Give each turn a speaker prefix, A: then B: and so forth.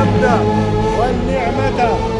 A: الحمد والنعمة.